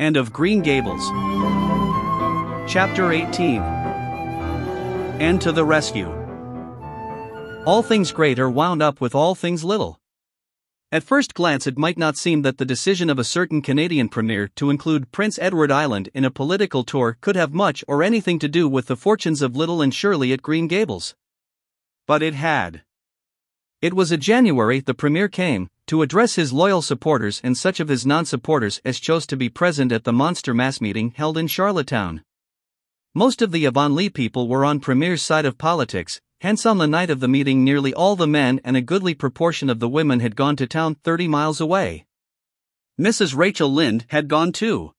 Anne of Green Gables. Chapter 18 Anne to the Rescue. All things great are wound up with all things little. At first glance, it might not seem that the decision of a certain Canadian premier to include Prince Edward Island in a political tour could have much or anything to do with the fortunes of Little Anne Shirley at Green Gables. But it had. It was a January the premier came to address his loyal supporters and such of his non supporters as chose to be present at the monster mass meeting held in Charlottetown. Most of the Avonlea people were on Premier's side of politics, hence, on the night of the meeting, nearly all the men and a goodly proportion of the women had gone to town 30 miles away. Mrs. Rachel Lynde had gone too.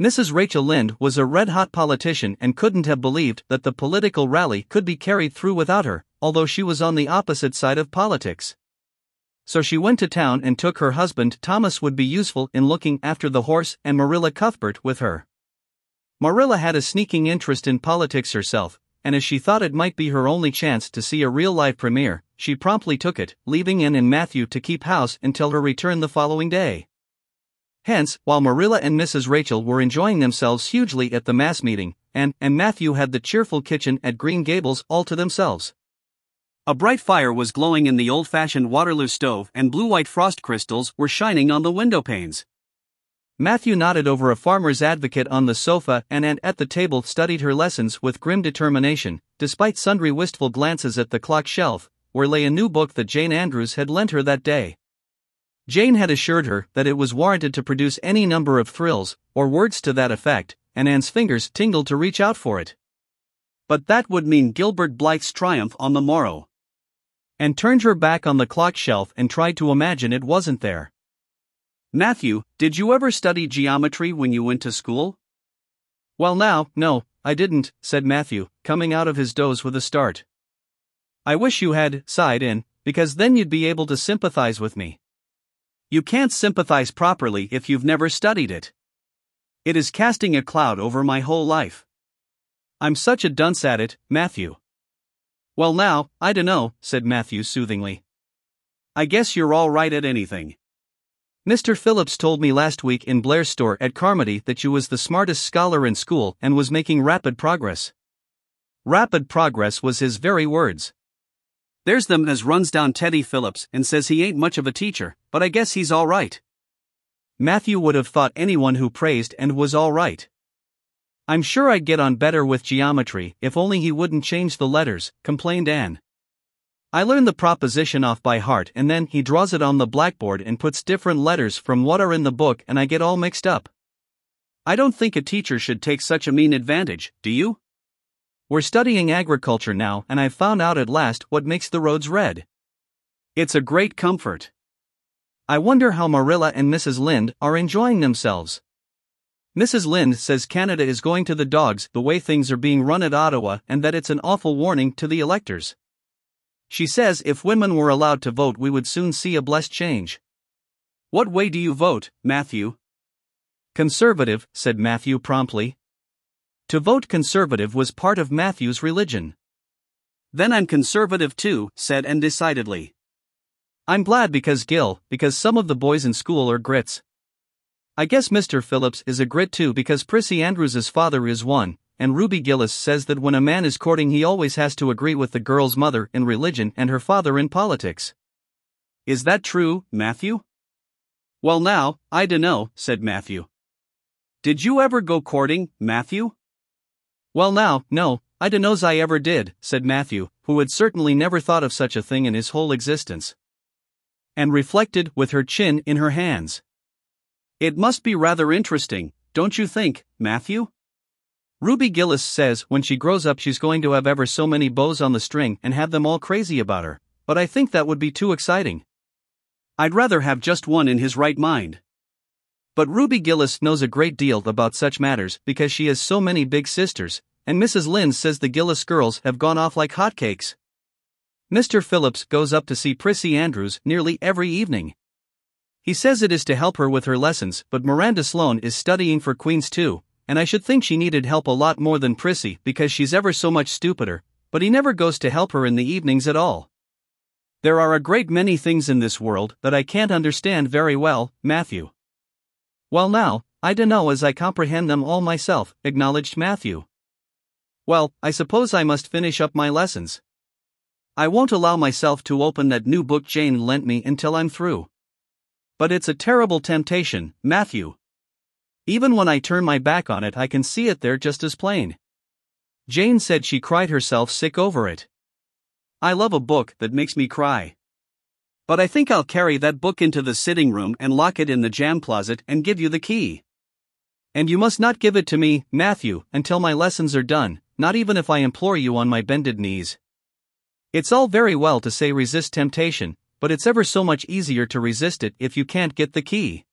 Mrs. Rachel Lynde was a red hot politician and couldn't have believed that the political rally could be carried through without her, although she was on the opposite side of politics. So she went to town and took her husband Thomas would be useful in looking after the horse and Marilla Cuthbert with her. Marilla had a sneaking interest in politics herself, and as she thought it might be her only chance to see a real live premiere, she promptly took it, leaving Anne and Matthew to keep house until her return the following day. Hence, while Marilla and Mrs. Rachel were enjoying themselves hugely at the mass meeting, Anne and Matthew had the cheerful kitchen at Green Gables all to themselves. A bright fire was glowing in the old fashioned Waterloo stove, and blue white frost crystals were shining on the window panes. Matthew nodded over a farmer's advocate on the sofa and Anne at the table studied her lessons with grim determination, despite sundry wistful glances at the clock shelf, where lay a new book that Jane Andrews had lent her that day. Jane had assured her that it was warranted to produce any number of thrills, or words to that effect, and Anne's fingers tingled to reach out for it. But that would mean Gilbert Blythe's triumph on the morrow. Anne turned her back on the clock shelf and tried to imagine it wasn't there. Matthew, did you ever study geometry when you went to school? Well, now, no, I didn't, said Matthew, coming out of his doze with a start. I wish you had, sighed Anne, because then you'd be able to sympathize with me. You can't sympathize properly if you've never studied it. It is casting a cloud over my whole life. I'm such a dunce at it, Matthew. Well, now, I dunno, said Matthew soothingly. I guess you're all right at anything. Mr. Phillips told me last week in Blair's store at Carmody that you was the smartest scholar in school and was making rapid progress. Rapid progress was his very words. There's them as runs down Teddy Phillips and says he ain't much of a teacher, but I guess he's all right. Matthew would have thought anyone who praised Anne was all right. I'm sure I'd get on better with geometry if only he wouldn't change the letters, complained Anne. I learn the proposition off by heart and then he draws it on the blackboard and puts different letters from what are in the book and I get all mixed up. I don't think a teacher should take such a mean advantage, do you? We're studying agriculture now and I've found out at last what makes the roads red. It's a great comfort. I wonder how Marilla and Mrs. Lynde are enjoying themselves. Mrs. Lynde says Canada is going to the dogs the way things are being run at Ottawa and that it's an awful warning to the electors. She says if women were allowed to vote, we would soon see a blessed change. What way do you vote, Matthew? Conservative, said Matthew promptly. To vote conservative was part of Matthew's religion. Then I'm conservative too, said Anne decidedly. I'm glad because Gil, because some of the boys in school are grits. I guess Mr. Phillips is a grit too because Prissy Andrews's father is one, and Ruby Gillis says that when a man is courting, he always has to agree with the girl's mother in religion and her father in politics. Is that true, Matthew? Well, now, I dunno, said Matthew. Did you ever go courting, Matthew? Well, now, no, I dunno's I ever did, said Matthew, who had certainly never thought of such a thing in his whole existence. Anne reflected with her chin in her hands. It must be rather interesting, don't you think, Matthew? Ruby Gillis says when she grows up she's going to have ever so many bows on the string and have them all crazy about her, but I think that would be too exciting. I'd rather have just one in his right mind. But Ruby Gillis knows a great deal about such matters because she has so many big sisters, and Mrs. Lynde says the Gillis girls have gone off like hotcakes. Mr. Phillips goes up to see Prissy Andrews nearly every evening. He says it is to help her with her lessons, but Miranda Sloane is studying for Queen's too, and I should think she needed help a lot more than Prissy because she's ever so much stupider, but he never goes to help her in the evenings at all. There are a great many things in this world that I can't understand very well, Matthew. Well, now, I dunno as I comprehend them all myself, acknowledged Matthew. Well, I suppose I must finish up my lessons. I won't allow myself to open that new book Jane lent me until I'm through. But it's a terrible temptation, Matthew. Even when I turn my back on it, I can see it there just as plain. Jane said she cried herself sick over it. I love a book that makes me cry. But I think I'll carry that book into the sitting room and lock it in the jam closet and give you the key. And you must not give it to me, Matthew, until my lessons are done, not even if I implore you on my bended knees. It's all very well to say resist temptation, but it's ever so much easier to resist it if you can't get the key.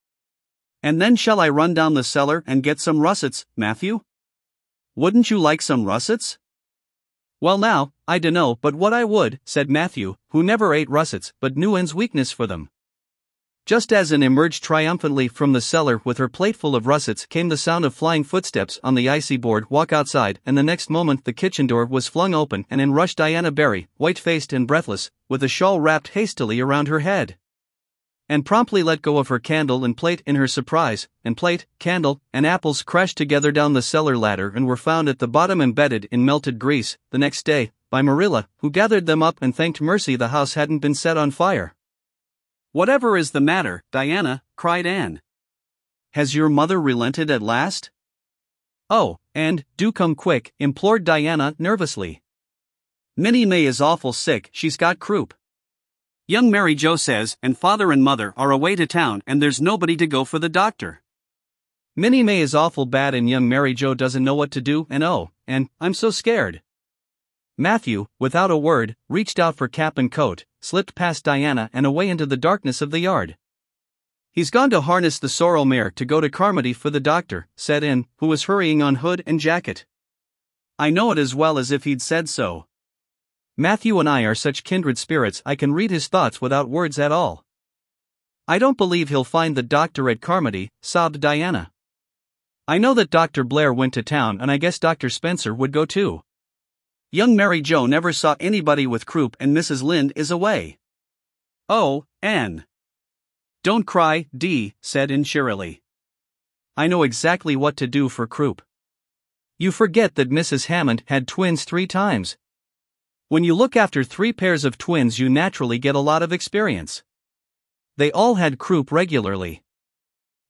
And then shall I run down the cellar and get some russets, Matthew? Wouldn't you like some russets? Well, now, I dunno, but what I would, said Matthew, who never ate russets but knew Anne's weakness for them. Just as Anne emerged triumphantly from the cellar with her plateful of russets came the sound of flying footsteps on the icy board walk outside and the next moment the kitchen door was flung open and in rushed Diana Barry, white-faced and breathless, with a shawl wrapped hastily around her head. Anne promptly let go of her candle and plate in her surprise, and plate, candle, and apples crashed together down the cellar ladder and were found at the bottom embedded in melted grease, the next day, by Marilla, who gathered them up and thanked mercy the house hadn't been set on fire. Whatever is the matter, Diana? cried Anne. Has your mother relented at last? Oh, Anne, do come quick, implored Diana nervously. Minnie May is awful sick, she's got croup. Young Mary Joe says, and father and mother are away to town and there's nobody to go for the doctor. Minnie May is awful bad and young Mary Joe doesn't know what to do and oh, Anne, I'm so scared. Matthew, without a word, reached out for cap and coat, slipped past Diana and away into the darkness of the yard. He's gone to harness the sorrel mare to go to Carmody for the doctor, said Anne, who was hurrying on hood and jacket. I know it as well as if he'd said so. Matthew and I are such kindred spirits I can read his thoughts without words at all. I don't believe he'll find the doctor at Carmody, sobbed Diana. I know that Dr. Blair went to town and I guess Dr. Spencer would go too. Young Mary Joe never saw anybody with croup and Mrs. Lynde is away. Oh, Anne. Don't cry, Dee, said Anne cheerily. I know exactly what to do for croup. You forget that Mrs. Hammond had twins three times. When you look after three pairs of twins, you naturally get a lot of experience. They all had croup regularly.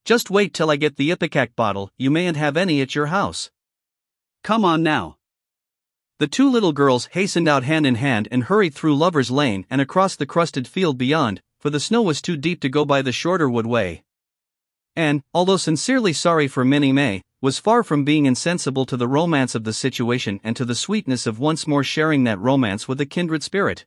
Just wait till I get the Ipecac bottle, you mayn't have any at your house. Come on now. The two little girls hastened out hand in hand and hurried through Lover's Lane and across the crusted field beyond, for the snow was too deep to go by the shorter wood way. Anne, although sincerely sorry for Minnie May, was far from being insensible to the romance of the situation and to the sweetness of once more sharing that romance with a kindred spirit.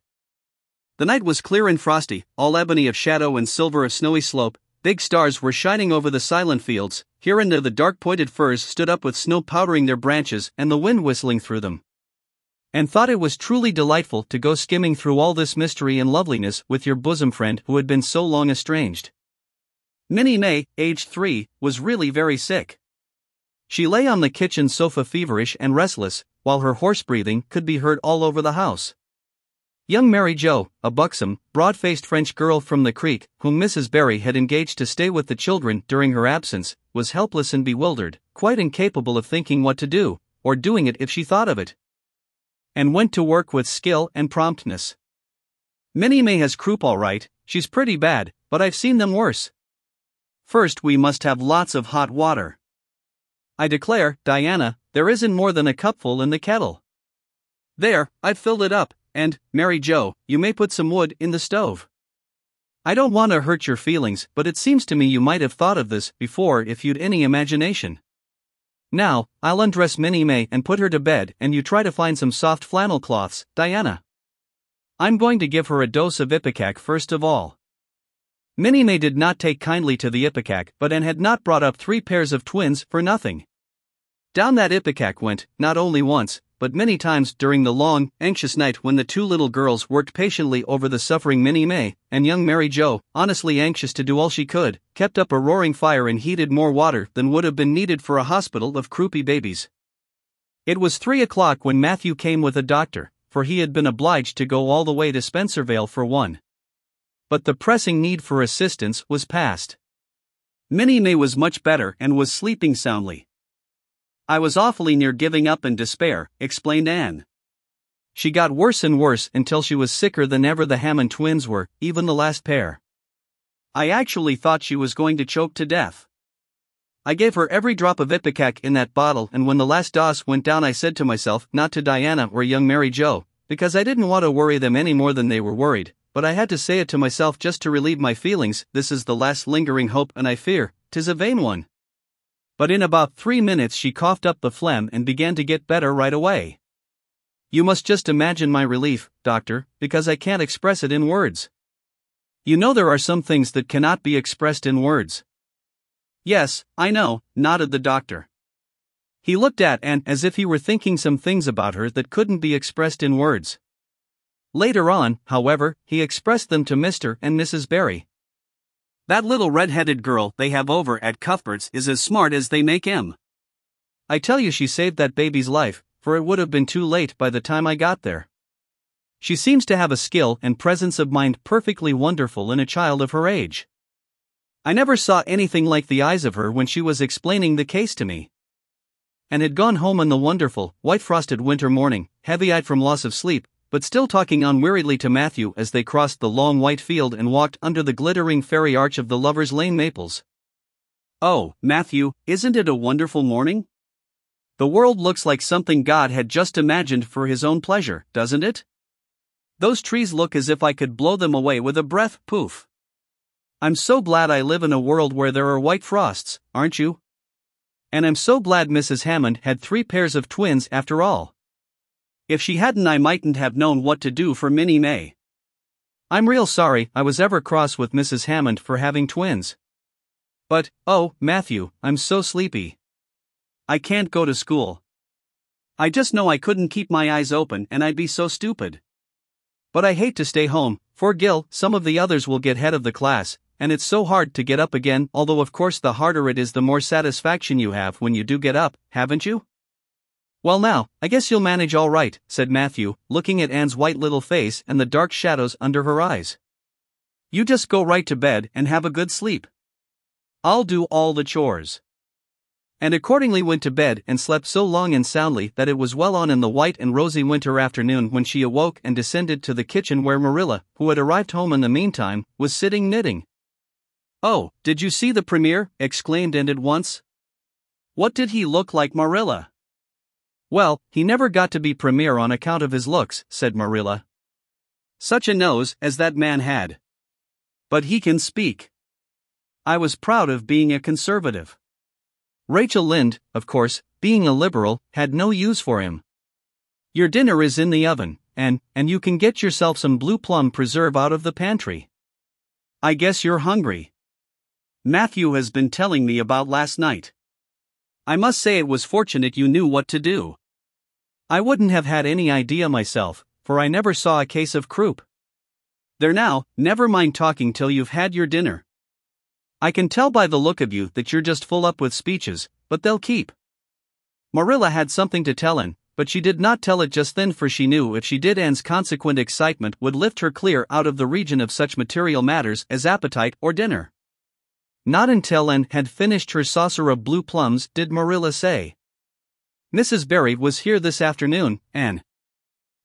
The night was clear and frosty, all ebony of shadow and silver of snowy slope, big stars were shining over the silent fields, here and there the dark pointed firs stood up with snow powdering their branches and the wind whistling through them Anne thought it was truly delightful to go skimming through all this mystery and loveliness with your bosom friend who had been so long estranged. Minnie May, aged three, was really very sick. She lay on the kitchen sofa feverish and restless, while her hoarse breathing could be heard all over the house. Young Mary Joe, a buxom, broad faced French girl from the creek, whom Mrs. Barry had engaged to stay with the children during her absence, was helpless and bewildered, quite incapable of thinking what to do, or doing it if she thought of it Anne went to work with skill and promptness. Minnie May has croup all right, she's pretty bad, but I've seen them worse. First, we must have lots of hot water. I declare, Diana, there isn't more than a cupful in the kettle. There, I've filled it up, and, Mary Joe, you may put some wood in the stove. I don't want to hurt your feelings, but it seems to me you might have thought of this before if you'd any imagination. Now, I'll undress Minnie May and put her to bed, and you try to find some soft flannel cloths, Diana. I'm going to give her a dose of Ipecac first of all. Minnie May did not take kindly to the Ipecac, but Anne had not brought up three pairs of twins for nothing. Down that Ipecac went, not only once, but many times during the long, anxious night when the two little girls worked patiently over the suffering Minnie May, and young Mary Joe, honestly anxious to do all she could, kept up a roaring fire and heated more water than would have been needed for a hospital of croupy babies. It was three o'clock when Matthew came with a doctor, for he had been obliged to go all the way to Spencervale for one. But the pressing need for assistance was past. Minnie May was much better and was sleeping soundly. I was awfully near giving up in despair, explained Anne. She got worse and worse until she was sicker than ever the Hammond twins were, even the last pair. I actually thought she was going to choke to death. I gave her every drop of Ipecac in that bottle, and when the last dose went down, I said to myself, not to Diana or young Mary Joe, because I didn't want to worry them any more than they were worried, but I had to say it to myself just to relieve my feelings. This is the last lingering hope, and I fear, tis a vain one. But in about three minutes, she coughed up the phlegm and began to get better right away. You must just imagine my relief, doctor, because I can't express it in words. You know, there are some things that cannot be expressed in words. Yes, I know, nodded the doctor. He looked at Anne as if he were thinking some things about her that couldn't be expressed in words. Later on, however, he expressed them to Mr. and Mrs. Barry. That little red-headed girl they have over at Cuthbert's is as smart as they make him. I tell you she saved that baby's life, for it would have been too late by the time I got there. She seems to have a skill and presence of mind perfectly wonderful in a child of her age. I never saw anything like the eyes of her when she was explaining the case to me. Anne had gone home on the wonderful, white frosted winter morning, heavy eyed from loss of sleep, but still talking unweariedly to Matthew as they crossed the long white field and walked under the glittering fairy arch of the Lover's Lane maples. Oh, Matthew, isn't it a wonderful morning? The world looks like something God had just imagined for his own pleasure, doesn't it? Those trees look as if I could blow them away with a breath, poof. I'm so glad I live in a world where there are white frosts, aren't you? And I'm so glad Mrs. Hammond had three pairs of twins after all. If she hadn't, I mightn't have known what to do for Minnie May. I'm real sorry I was ever cross with Mrs. Hammond for having twins. But, oh, Matthew, I'm so sleepy. I can't go to school. I just know I couldn't keep my eyes open and I'd be so stupid. But I hate to stay home, for Gil, some of the others will get head of the class, and it's so hard to get up again, although, of course, the harder it is, the more satisfaction you have when you do get up, haven't you? Well, now, I guess you'll manage all right, said Matthew, looking at Anne's white little face and the dark shadows under her eyes. You just go right to bed and have a good sleep. I'll do all the chores. Anne accordingly went to bed and slept so long and soundly that it was well on in the white and rosy winter afternoon when she awoke and descended to the kitchen where Marilla, who had arrived home in the meantime, was sitting knitting. Oh, did you see the premier? exclaimed Anne at once. What did he look like, Marilla? Well, he never got to be premier on account of his looks, said Marilla. Such a nose as that man had. But he can speak. I was proud of being a conservative. Rachel Lynde, of course, being a liberal, had no use for him. Your dinner is in the oven, Anne and you can get yourself some blue plum preserve out of the pantry. I guess you're hungry. Matthew has been telling me about last night. I must say it was fortunate you knew what to do. I wouldn't have had any idea myself, for I never saw a case of croup. There now, never mind talking till you've had your dinner. I can tell by the look of you that you're just full up with speeches, but they'll keep. Marilla had something to tell Anne, but she did not tell it just then, for she knew if she did, Anne's consequent excitement would lift her clear out of the region of such material matters as appetite or dinner. Not until Anne had finished her saucer of blue plums did Marilla say, Mrs. Barry was here this afternoon, Anne.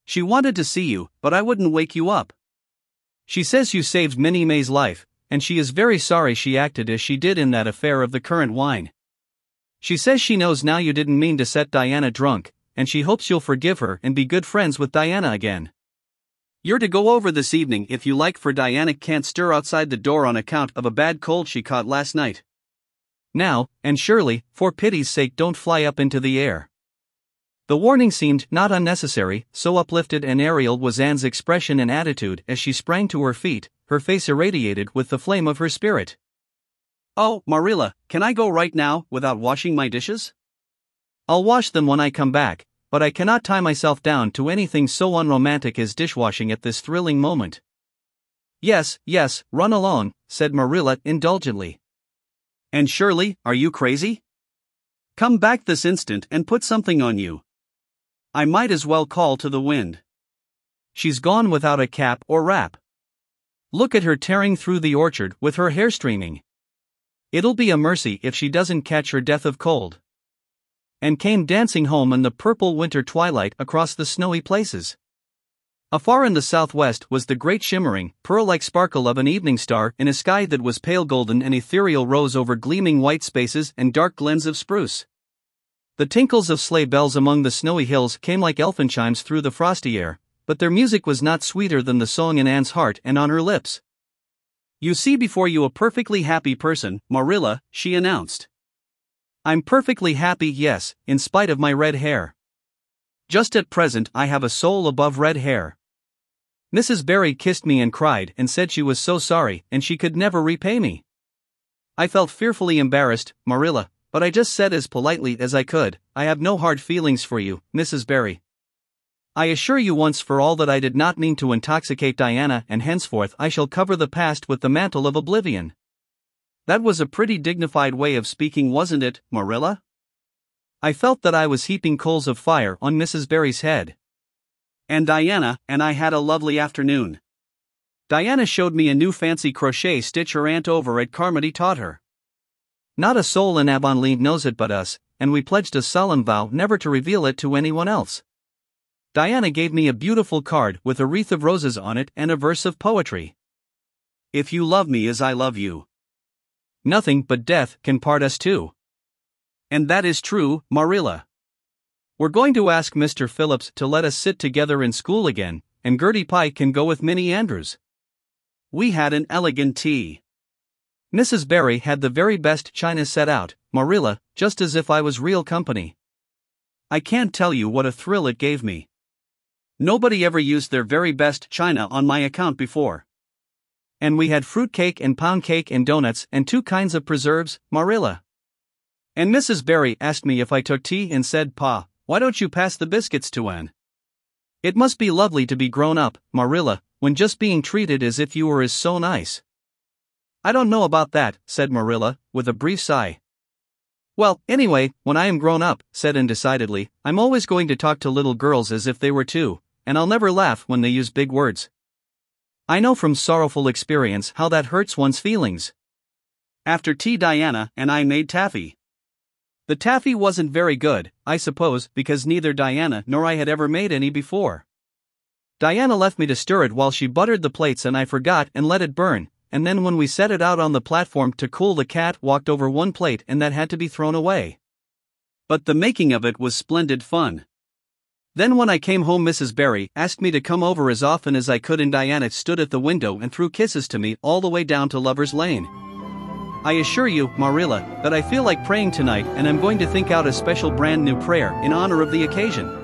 She wanted to see you, but I wouldn't wake you up. She says you saved Minnie May's life, and she is very sorry she acted as she did in that affair of the currant wine. She says she knows now you didn't mean to set Diana drunk, and she hopes you'll forgive her and be good friends with Diana again. You're to go over this evening if you like, for Diana can't stir outside the door on account of a bad cold she caught last night. Now, Anne Shirley, for pity's sake, don't fly up into the air. The warning seemed not unnecessary, so uplifted and aerial was Anne's expression and attitude as she sprang to her feet, her face irradiated with the flame of her spirit. Oh, Marilla, can I go right now without washing my dishes? I'll wash them when I come back, but I cannot tie myself down to anything so unromantic as dishwashing at this thrilling moment. Yes, yes, run along, said Marilla indulgently. Anne Shirley, are you crazy? Come back this instant and put something on you. I might as well call to the wind. She's gone without a cap or wrap. Look at her tearing through the orchard with her hair streaming. It'll be a mercy if she doesn't catch her death of cold. Anne came dancing home in the purple winter twilight across the snowy places. Afar in the southwest was the great shimmering, pearl like sparkle of an evening star in a sky that was pale golden and ethereal rose over gleaming white spaces and dark glens of spruce. The tinkles of sleigh bells among the snowy hills came like elfin chimes through the frosty air, but their music was not sweeter than the song in Anne's heart and on her lips. You see before you a perfectly happy person, Marilla, she announced. I'm perfectly happy, yes, in spite of my red hair. Just at present, I have a soul above red hair. Mrs. Barry kissed me and cried and said she was so sorry and she could never repay me. I felt fearfully embarrassed, Marilla, but I just said as politely as I could, I have no hard feelings for you, Mrs. Barry. I assure you once for all that I did not mean to intoxicate Diana, and henceforth I shall cover the past with the mantle of oblivion. That was a pretty dignified way of speaking, wasn't it, Marilla? I felt that I was heaping coals of fire on Mrs. Barry's head and Diana and I had a lovely afternoon. Diana showed me a new fancy crochet stitch her aunt over at Carmody taught her. Not a soul in Avonlea knows it but us, and we pledged a solemn vow never to reveal it to anyone else. Diana gave me a beautiful card with a wreath of roses on it and a verse of poetry. If you love me as I love you, nothing but death can part us two. And that is true, Marilla. We're going to ask Mr. Phillips to let us sit together in school again, and Gertie Pike can go with Minnie Andrews. We had an elegant tea. Mrs. Barry had the very best china set out, Marilla, just as if I was real company. I can't tell you what a thrill it gave me. Nobody ever used their very best china on my account before. And we had fruit cake and pound cake and donuts and two kinds of preserves, Marilla. And Mrs. Barry asked me if I took tea and said, Pa, why don't you pass the biscuits to Anne? It must be lovely to be grown up, Marilla, when just being treated as if you were is so nice. I don't know about that, said Marilla, with a brief sigh. Well, anyway, when I am grown up, said Anne decidedly, I'm always going to talk to little girls as if they were too, and I'll never laugh when they use big words. I know from sorrowful experience how that hurts one's feelings. After tea, Diana and I made taffy. The taffy wasn't very good, I suppose, because neither Diana nor I had ever made any before. Diana left me to stir it while she buttered the plates and I forgot and let it burn, and then when we set it out on the platform to cool the cat walked over one plate and that had to be thrown away. But the making of it was splendid fun. Then when I came home Mrs. Barry asked me to come over as often as I could and Diana stood at the window and threw kisses to me all the way down to Lover's Lane. I assure you, Marilla, that I feel like praying tonight and I'm going to think out a special brand new prayer in honor of the occasion.